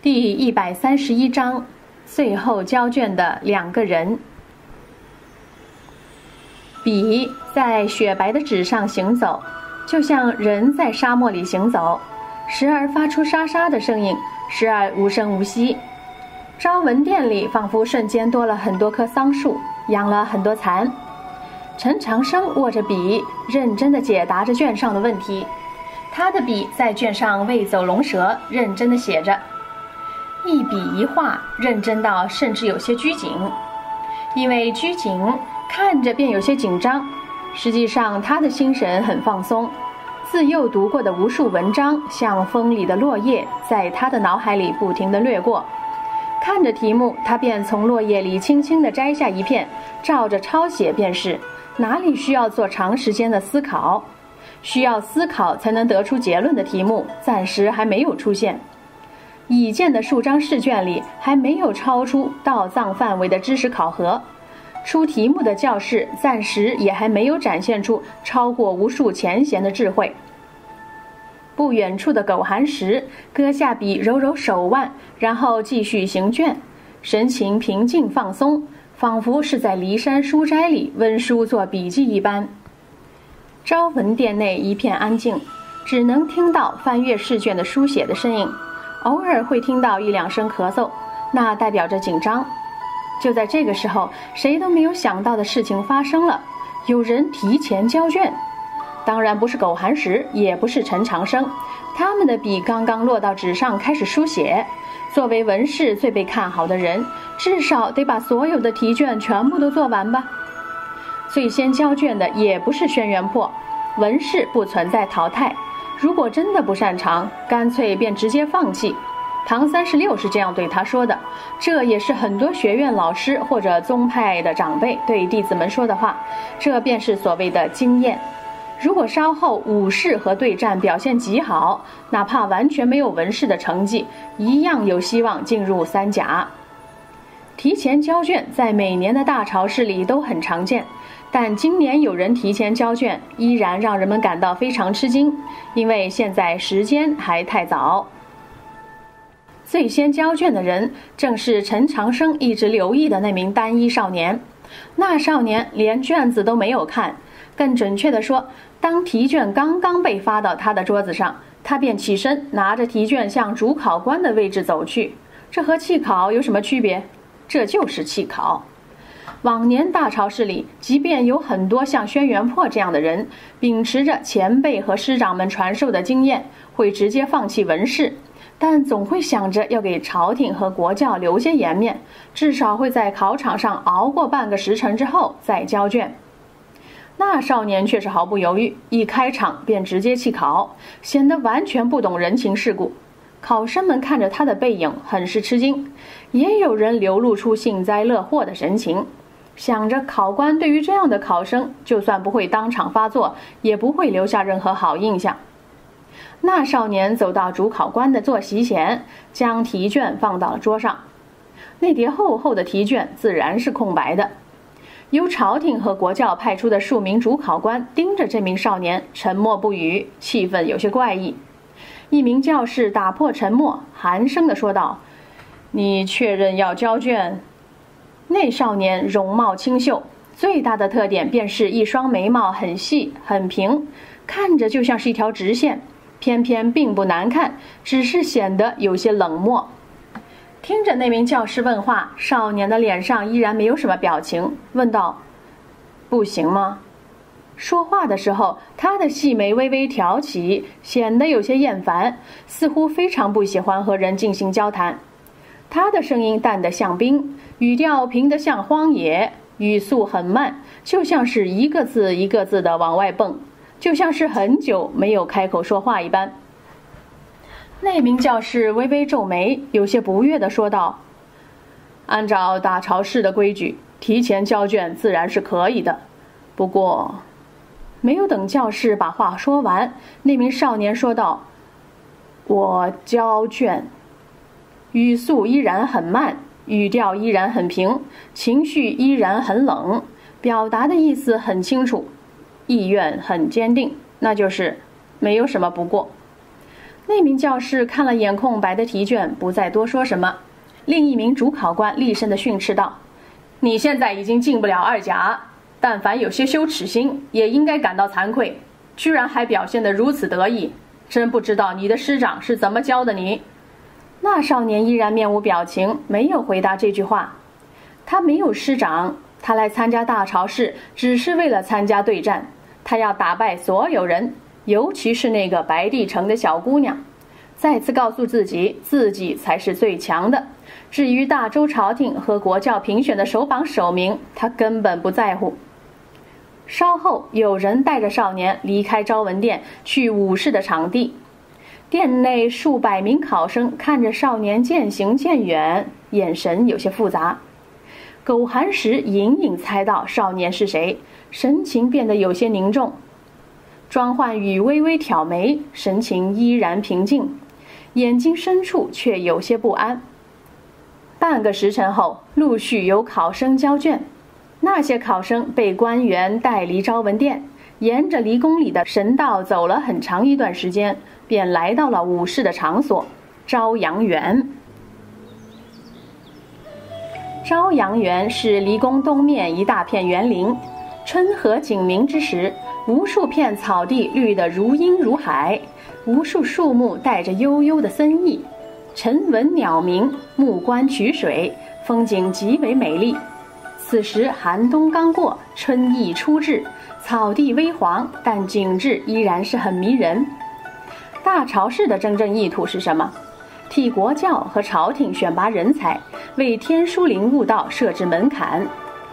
第一百三十一章，最后交卷的两个人。笔在雪白的纸上行走，就像人在沙漠里行走，时而发出沙沙的声音，时而无声无息。朝文殿里仿佛瞬间多了很多棵桑树，养了很多蚕。陈长生握着笔，认真地解答着卷上的问题。他的笔在卷上未走龙蛇，认真地写着，一笔一画，认真到甚至有些拘谨。因为拘谨，看着便有些紧张。实际上，他的心神很放松。自幼读过的无数文章，像风里的落叶，在他的脑海里不停地掠过。看着题目，他便从落叶里轻轻地摘下一片，照着抄写便是。哪里需要做长时间的思考？需要思考才能得出结论的题目，暂时还没有出现。已见的数张试卷里，还没有超出到藏范围的知识考核。出题目的教室，暂时也还没有展现出超过无数前贤的智慧。不远处的苟寒石搁下笔，揉揉手腕，然后继续行卷，神情平静放松。仿佛是在骊山书斋里温书做笔记一般。朝文殿内一片安静，只能听到翻阅试卷的书写的声音，偶尔会听到一两声咳嗽，那代表着紧张。就在这个时候，谁都没有想到的事情发生了：有人提前交卷。当然不是苟寒石，也不是陈长生，他们的笔刚刚落到纸上开始书写。作为文士最被看好的人。至少得把所有的题卷全部都做完吧。最先交卷的也不是轩辕破，文士不存在淘汰。如果真的不擅长，干脆便直接放弃。唐三十六是这样对他说的，这也是很多学院老师或者宗派的长辈对弟子们说的话。这便是所谓的经验。如果稍后武士和对战表现极好，哪怕完全没有文士的成绩，一样有希望进入三甲。提前交卷在每年的大朝市里都很常见，但今年有人提前交卷，依然让人们感到非常吃惊，因为现在时间还太早。最先交卷的人正是陈长生一直留意的那名单衣少年。那少年连卷子都没有看，更准确地说，当题卷刚刚被发到他的桌子上，他便起身拿着题卷向主考官的位置走去。这和弃考有什么区别？这就是弃考。往年大朝市里，即便有很多像轩辕破这样的人，秉持着前辈和师长们传授的经验，会直接放弃文士，但总会想着要给朝廷和国教留些颜面，至少会在考场上熬过半个时辰之后再交卷。那少年却是毫不犹豫，一开场便直接弃考，显得完全不懂人情世故。考生们看着他的背影，很是吃惊，也有人流露出幸灾乐祸的神情，想着考官对于这样的考生，就算不会当场发作，也不会留下任何好印象。那少年走到主考官的坐席前，将题卷放到了桌上，那叠厚厚的题卷自然是空白的。由朝廷和国教派出的数名主考官盯着这名少年，沉默不语，气氛有些怪异。一名教士打破沉默，寒声地说道：“你确认要交卷？”那少年容貌清秀，最大的特点便是一双眉毛很细很平，看着就像是一条直线，偏偏并不难看，只是显得有些冷漠。听着那名教师问话，少年的脸上依然没有什么表情，问道：“不行吗？”说话的时候，他的细眉微微挑起，显得有些厌烦，似乎非常不喜欢和人进行交谈。他的声音淡得像冰，语调平得像荒野，语速很慢，就像是一个字一个字的往外蹦，就像是很久没有开口说话一般。那名教士微微皱眉，有些不悦地说道：“按照大朝市的规矩，提前交卷自然是可以的，不过……”没有等教士把话说完，那名少年说道：“我交卷。”语速依然很慢，语调依然很平，情绪依然很冷，表达的意思很清楚，意愿很坚定，那就是没有什么不过。那名教师看了眼空白的题卷，不再多说什么。另一名主考官厉声地训斥道：“你现在已经进不了二甲，但凡有些羞耻心，也应该感到惭愧。居然还表现得如此得意，真不知道你的师长是怎么教的你。”那少年依然面无表情，没有回答这句话。他没有师长，他来参加大朝试，只是为了参加对战。他要打败所有人，尤其是那个白帝城的小姑娘，再次告诉自己，自己才是最强的。至于大周朝廷和国教评选的首榜首名，他根本不在乎。稍后，有人带着少年离开昭文殿，去武士的场地。殿内数百名考生看着少年渐行渐远，眼神有些复杂。苟寒石隐隐猜到少年是谁，神情变得有些凝重。庄焕宇微微挑眉，神情依然平静，眼睛深处却有些不安。半个时辰后，陆续有考生交卷，那些考生被官员带离昭文殿，沿着离宫里的神道走了很长一段时间。便来到了武士的场所——朝阳园。朝阳园是离宫东面一大片园林，春和景明之时，无数片草地绿得如茵如海，无数树木带着悠悠的森意，晨闻鸟鸣，暮观曲水，风景极为美丽。此时寒冬刚过，春意初至，草地微黄，但景致依然是很迷人。大朝氏的真正意图是什么？替国教和朝廷选拔人才，为天书灵悟道设置门槛。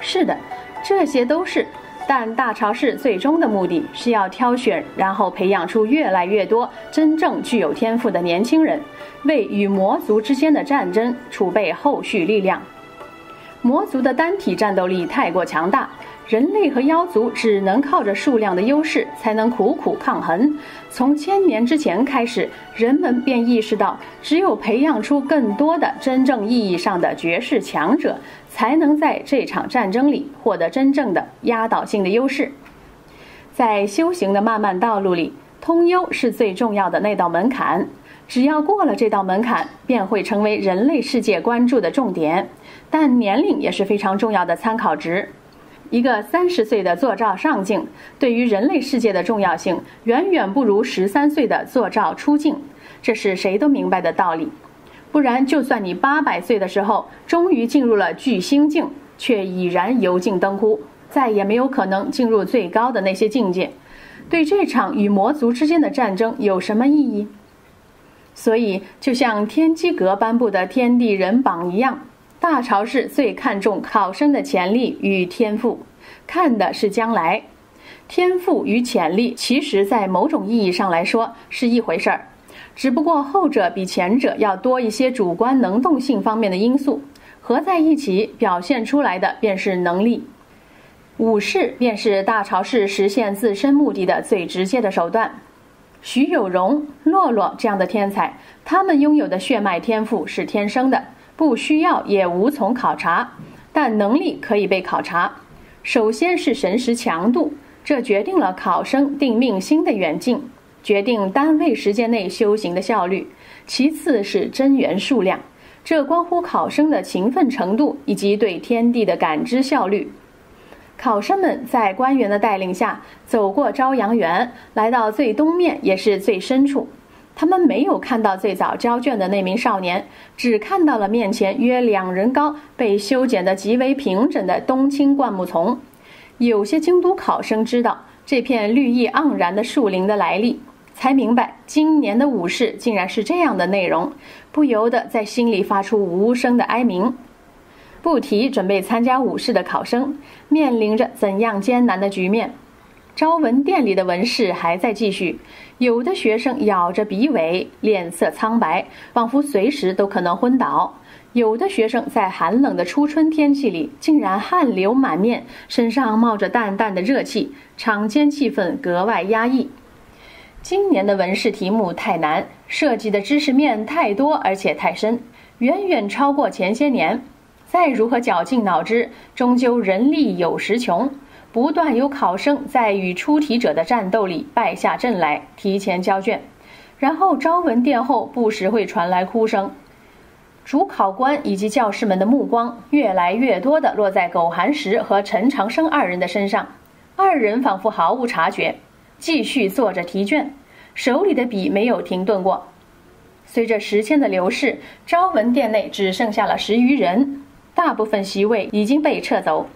是的，这些都是。但大朝氏最终的目的是要挑选，然后培养出越来越多真正具有天赋的年轻人，为与魔族之间的战争储备后续力量。魔族的单体战斗力太过强大。人类和妖族只能靠着数量的优势才能苦苦抗衡。从千年之前开始，人们便意识到，只有培养出更多的真正意义上的绝世强者，才能在这场战争里获得真正的压倒性的优势。在修行的漫漫道路里，通幽是最重要的那道门槛。只要过了这道门槛，便会成为人类世界关注的重点。但年龄也是非常重要的参考值。一个三十岁的坐照上镜，对于人类世界的重要性远远不如十三岁的坐照出镜，这是谁都明白的道理。不然，就算你八百岁的时候终于进入了巨星境，却已然油尽灯枯，再也没有可能进入最高的那些境界。对这场与魔族之间的战争有什么意义？所以，就像天机阁颁布的天地人榜一样。大朝试最看重考生的潜力与天赋，看的是将来。天赋与潜力，其实在某种意义上来说是一回事儿，只不过后者比前者要多一些主观能动性方面的因素，合在一起表现出来的便是能力。武士便是大朝试实现自身目的的最直接的手段。徐有容、洛洛这样的天才，他们拥有的血脉天赋是天生的。不需要也无从考察，但能力可以被考察。首先是神识强度，这决定了考生定命心的远近，决定单位时间内修行的效率。其次是真元数量，这关乎考生的勤奋程度以及对天地的感知效率。考生们在官员的带领下走过朝阳园，来到最东面，也是最深处。他们没有看到最早交卷的那名少年，只看到了面前约两人高、被修剪得极为平整的冬青灌木丛。有些京都考生知道这片绿意盎然的树林的来历，才明白今年的武士竟然是这样的内容，不由得在心里发出无声的哀鸣。不提准备参加武士的考生面临着怎样艰难的局面。昭文殿里的文士还在继续，有的学生咬着鼻尾，脸色苍白，仿佛随时都可能昏倒；有的学生在寒冷的初春天气里，竟然汗流满面，身上冒着淡淡的热气，场间气氛格外压抑。今年的文试题目太难，涉及的知识面太多，而且太深，远远超过前些年。再如何绞尽脑汁，终究人力有时穷。不断有考生在与出题者的战斗里败下阵来，提前交卷。然后昭文殿后不时会传来哭声。主考官以及教师们的目光越来越多地落在苟寒石和陈长生二人的身上，二人仿佛毫无察觉，继续做着题卷，手里的笔没有停顿过。随着时间的流逝，昭文殿内只剩下了十余人，大部分席位已经被撤走，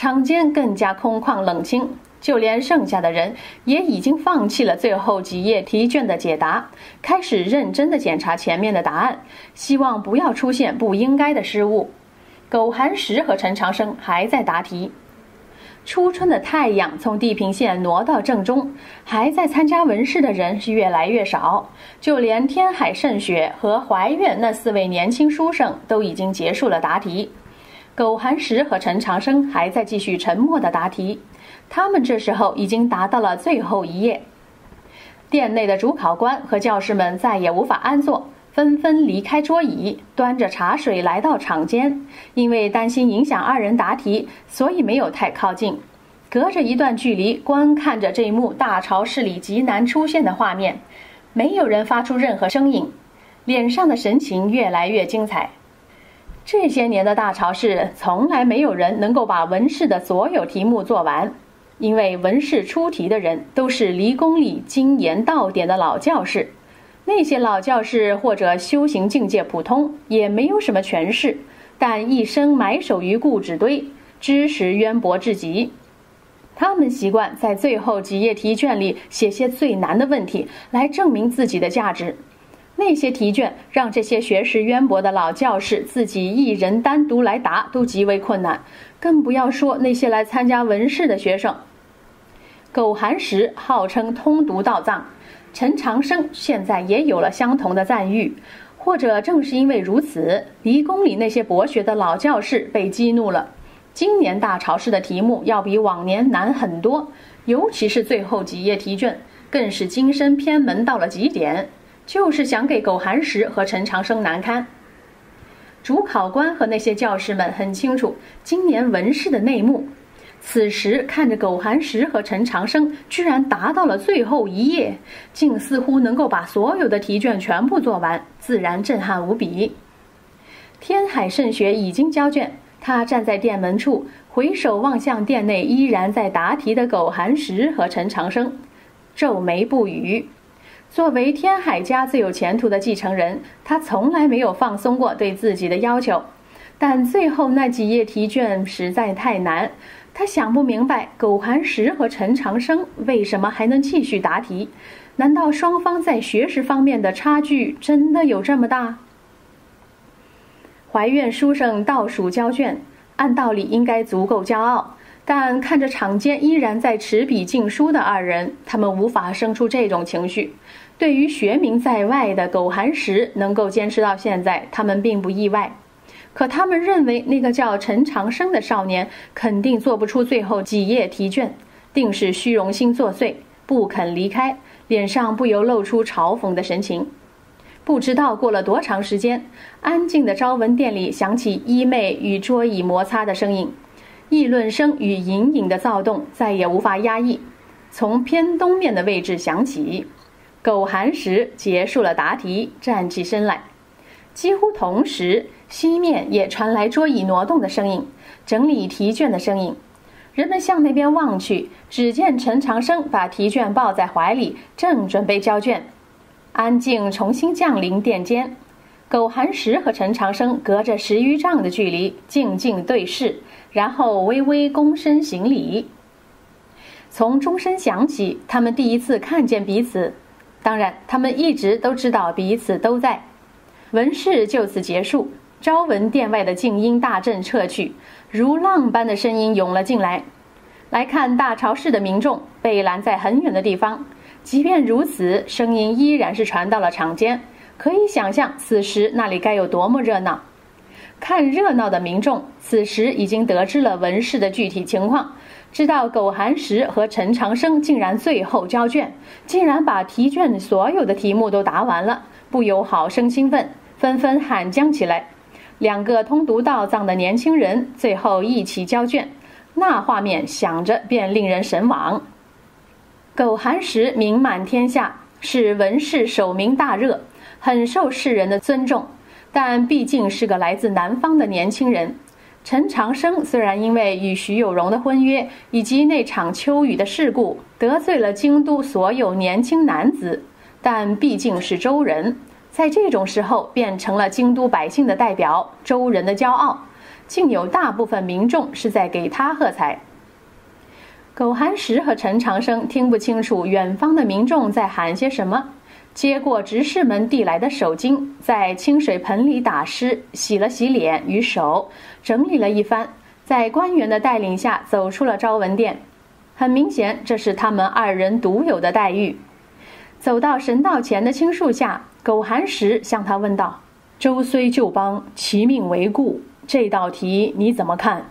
场间更加空旷冷清。就连剩下的人也已经放弃了最后几页题卷的解答，开始认真的检查前面的答案，希望不要出现不应该的失误。苟寒石和陈长生还在答题。初春的太阳从地平线挪到正中，还在参加文试的人是越来越少，就连天海圣雪和怀远那四位年轻书生都已经结束了答题。苟寒石和陈长生还在继续沉默地答题。他们这时候已经达到了最后一页。殿内的主考官和教师们再也无法安坐，纷纷离开桌椅，端着茶水来到场间。因为担心影响二人答题，所以没有太靠近，隔着一段距离观看着这一幕大潮室里极难出现的画面。没有人发出任何声音，脸上的神情越来越精彩。这些年的大潮室，从来没有人能够把文试的所有题目做完。因为文试出题的人都是离宫里精研到点的老教士，那些老教士或者修行境界普通，也没有什么权势，但一生埋首于故纸堆，知识渊博至极。他们习惯在最后几页题卷里写些最难的问题，来证明自己的价值。那些题卷让这些学识渊博的老教士自己一人单独来答都极为困难，更不要说那些来参加文试的学生。苟寒石号称通读道藏，陈长生现在也有了相同的赞誉。或者正是因为如此，离宫里那些博学的老教士被激怒了。今年大潮试的题目要比往年难很多，尤其是最后几页题卷，更是精深偏门到了极点，就是想给苟寒石和陈长生难堪。主考官和那些教师们很清楚今年文试的内幕。此时看着苟寒石和陈长生居然达到了最后一页，竟似乎能够把所有的题卷全部做完，自然震撼无比。天海圣学已经交卷，他站在殿门处，回首望向殿内依然在答题的苟寒石和陈长生，皱眉不语。作为天海家最有前途的继承人，他从来没有放松过对自己的要求，但最后那几页题卷实在太难。他想不明白，苟寒石和陈长生为什么还能继续答题？难道双方在学识方面的差距真的有这么大？怀院书生倒数交卷，按道理应该足够骄傲，但看着场间依然在持笔静书的二人，他们无法生出这种情绪。对于学名在外的苟寒石能够坚持到现在，他们并不意外。可他们认为那个叫陈长生的少年肯定做不出最后几页题卷，定是虚荣心作祟，不肯离开，脸上不由露出嘲讽的神情。不知道过了多长时间，安静的朝文殿里响起衣袂与桌椅摩擦的声音，议论声与隐隐的躁动再也无法压抑，从偏东面的位置响起。苟寒石结束了答题，站起身来，几乎同时。西面也传来桌椅挪动的声音，整理题卷的声音。人们向那边望去，只见陈长生把题卷抱在怀里，正准备交卷。安静重新降临殿间，苟寒石和陈长生隔着十余丈的距离，静静对视，然后微微躬身行礼。从钟声响起，他们第一次看见彼此。当然，他们一直都知道彼此都在。文事就此结束。昭文殿外的静音大阵撤去，如浪般的声音涌了进来。来看大潮市的民众被拦在很远的地方，即便如此，声音依然是传到了场间。可以想象，此时那里该有多么热闹。看热闹的民众此时已经得知了文氏的具体情况，知道苟寒石和陈长生竟然最后交卷，竟然把题卷所有的题目都答完了，不由好生兴奋，纷纷喊将起来。两个通读道藏的年轻人最后一起交卷，那画面想着便令人神往。苟寒石名满天下，是文士守名大热，很受世人的尊重。但毕竟是个来自南方的年轻人。陈长生虽然因为与徐有荣的婚约以及那场秋雨的事故得罪了京都所有年轻男子，但毕竟是周人，在这种时候变成了京都百姓的代表，周人的骄傲，竟有大部分民众是在给他喝彩。苟寒石和陈长生听不清楚远方的民众在喊些什么。接过执事们递来的手巾，在清水盆里打湿，洗了洗脸与手，整理了一番，在官员的带领下走出了昭文殿。很明显，这是他们二人独有的待遇。走到神道前的青树下，苟寒石向他问道：“周虽旧邦，其命为固，这道题你怎么看？”